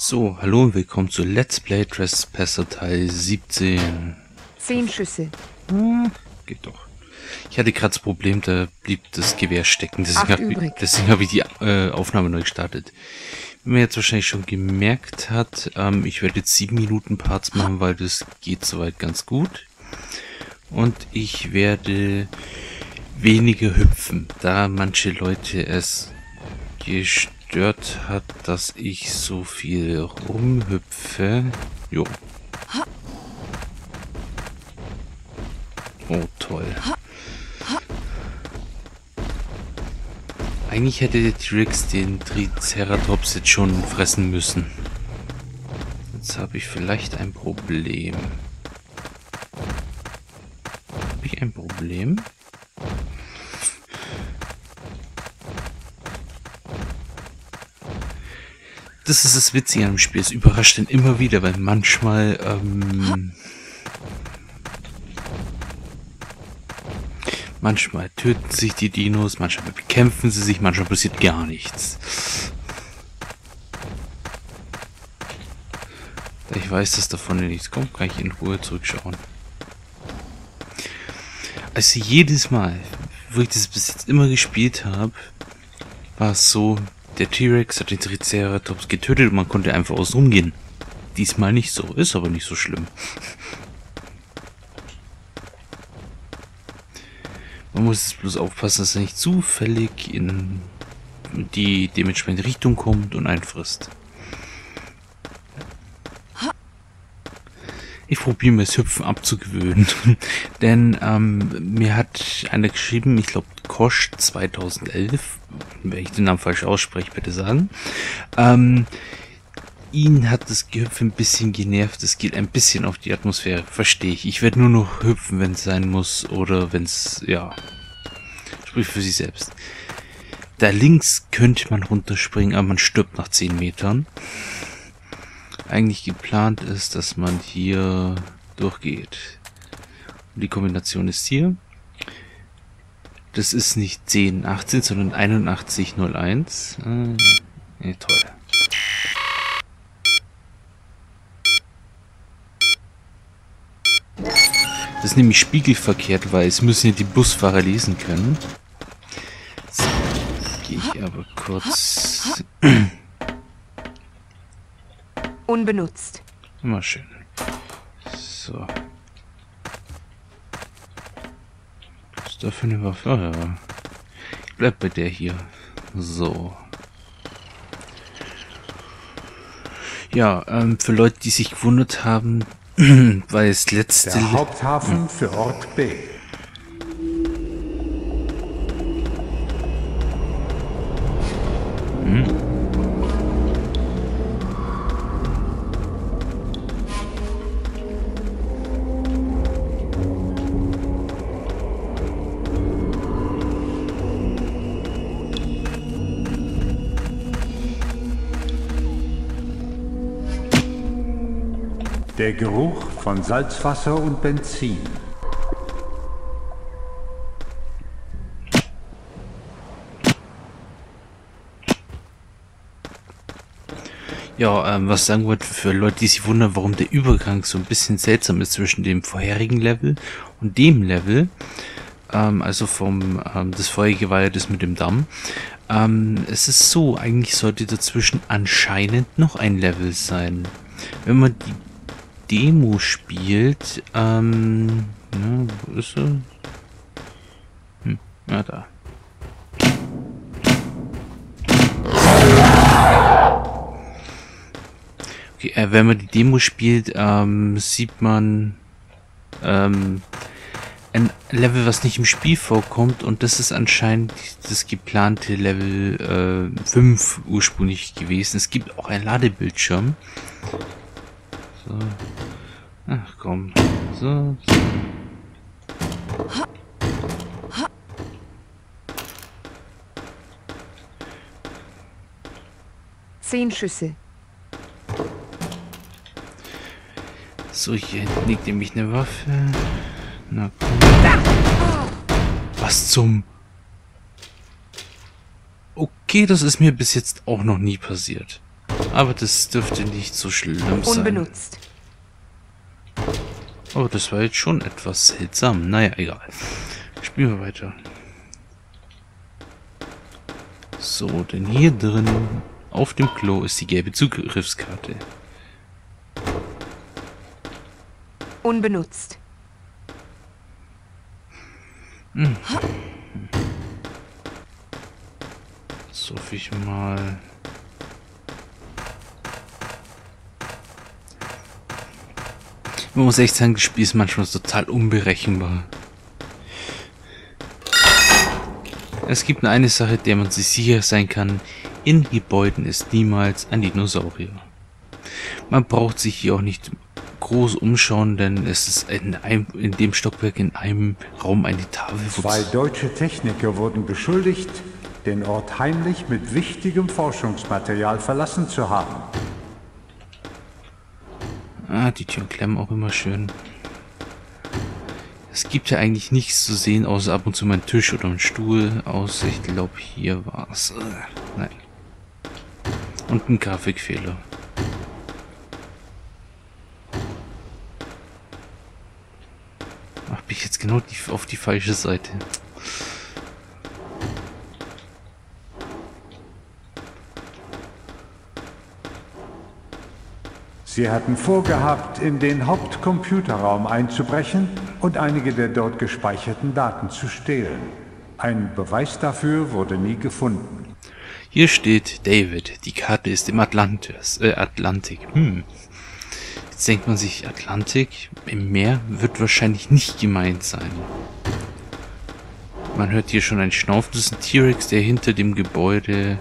So, hallo und willkommen zu Let's Play Trespasser Teil 17. Zehn Schüsse. Hm, geht doch. Ich hatte gerade das Problem, da blieb das Gewehr stecken, deswegen habe ich, hab ich die äh, Aufnahme neu gestartet. Wie man jetzt wahrscheinlich schon gemerkt hat, ähm, ich werde jetzt sieben Minuten Parts machen, weil das geht soweit ganz gut. Und ich werde weniger hüpfen, da manche Leute es gestört hat, dass ich so viel rumhüpfe. Jo. Oh, toll. Eigentlich hätte der T-Rex den Triceratops jetzt schon fressen müssen. Jetzt habe ich vielleicht ein Problem. Habe ich ein Problem? Das ist das Witzige am Spiel. Es überrascht dann immer wieder, weil manchmal ähm, Manchmal töten sich die Dinos, manchmal bekämpfen sie sich, manchmal passiert gar nichts. Da ich weiß, dass davon nichts kommt, kann ich in Ruhe zurückschauen. Also jedes Mal, wo ich das bis jetzt immer gespielt habe, war es so, der T-Rex hat den Triceratops getötet und man konnte einfach außen rumgehen. Diesmal nicht so, ist aber nicht so schlimm. Man muss jetzt bloß aufpassen, dass er nicht zufällig in die dementsprechende Richtung kommt und einfrisst. Ich probiere mir das Hüpfen abzugewöhnen. Denn ähm, mir hat einer geschrieben, ich glaube Kosch 2011, wenn ich den Namen falsch ausspreche, bitte sagen. Ähm, ihn hat das Gehüpf ein bisschen genervt. Es geht ein bisschen auf die Atmosphäre. Verstehe ich. Ich werde nur noch hüpfen, wenn es sein muss. Oder wenn es, ja, spricht für sich selbst. Da links könnte man runterspringen, aber man stirbt nach 10 Metern. Eigentlich geplant ist, dass man hier durchgeht. Und die Kombination ist hier. Das ist nicht 10, 18, sondern 81, 01. Äh, ja, toll. Das ist nämlich spiegelverkehrt, weil es müssen ja die Busfahrer lesen können. So, gehe ich aber kurz... Unbenutzt. Immer schön. So. Was ist da für eine Waffe? Ah, ja. Ich bleib bei der hier. So. Ja, ähm, für Leute, die sich gewundert haben, weil es letzte... Der Haupthafen für Ort B. Der Geruch von Salzwasser und Benzin. Ja, ähm, was sagen wollte für Leute, die sich wundern, warum der Übergang so ein bisschen seltsam ist zwischen dem vorherigen Level und dem Level. Ähm, also vom, ähm, das vorherige war ja das mit dem Damm. Ähm, es ist so, eigentlich sollte dazwischen anscheinend noch ein Level sein. Wenn man die Demo spielt, ähm, na, wo ist er? Hm, na da. Okay, äh, wenn man die Demo spielt, ähm, sieht man ähm, ein Level, was nicht im Spiel vorkommt und das ist anscheinend das geplante Level äh, 5 ursprünglich gewesen. Es gibt auch einen Ladebildschirm. So. Ach komm. So. so. Zehn Schüsse. So, hier hinten liegt nämlich eine Waffe. Na komm. Was zum... Okay, das ist mir bis jetzt auch noch nie passiert. Aber das dürfte nicht so schlimm sein. Unbenutzt. Oh, das war jetzt schon etwas seltsam. Naja, egal. Spielen wir weiter. So, denn hier drin auf dem Klo ist die gelbe Zugriffskarte. Unbenutzt. So ich mal. Muss echt sagen, das Spiel ist manchmal total unberechenbar. Es gibt nur eine Sache, der man sich sicher sein kann. In Gebäuden ist niemals ein Dinosaurier. Man braucht sich hier auch nicht groß umschauen, denn es ist in, einem, in dem Stockwerk in einem Raum eine Tafel. Zwei deutsche Techniker wurden beschuldigt, den Ort heimlich mit wichtigem Forschungsmaterial verlassen zu haben. Ah, die Türen klemmen auch immer schön. Es gibt ja eigentlich nichts zu sehen, außer ab und zu mein Tisch oder ein Stuhl. Außer, ich glaube, hier war es. Nein. Und ein Grafikfehler. Ach, bin ich jetzt genau die, auf die falsche Seite. Sie hatten vorgehabt, in den Hauptcomputerraum einzubrechen und einige der dort gespeicherten Daten zu stehlen. Ein Beweis dafür wurde nie gefunden. Hier steht David. Die Karte ist im Atlantis, äh, Atlantik. Hm. Jetzt denkt man sich, Atlantik im Meer wird wahrscheinlich nicht gemeint sein. Man hört hier schon ein Schnaufen. Das ist ein T-Rex, der hinter dem Gebäude